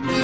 Yeah.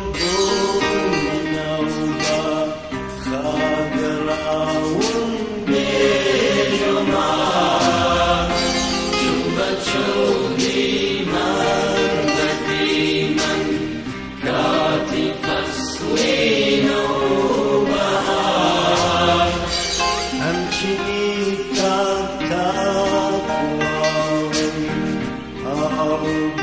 trouble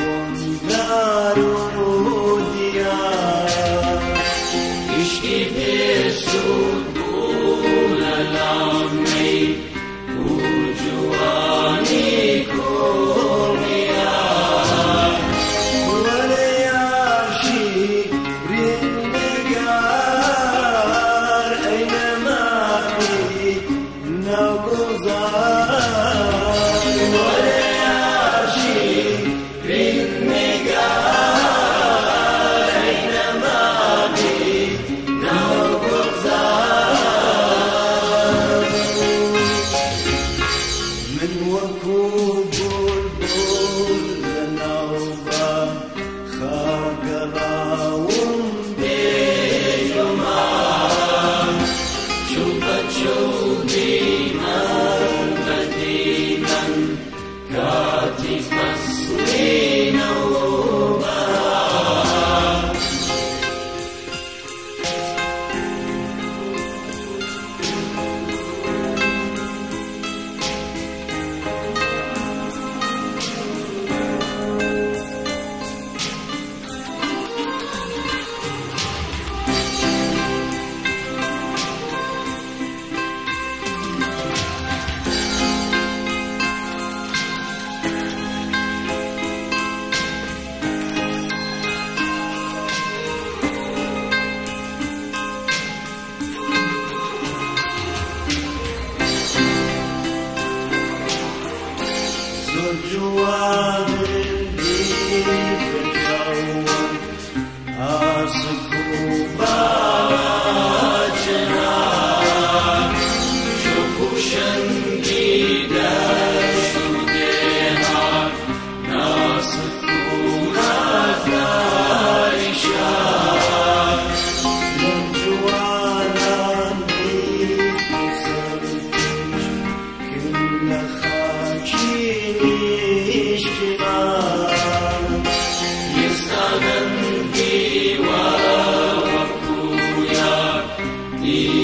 Juan, deep in the He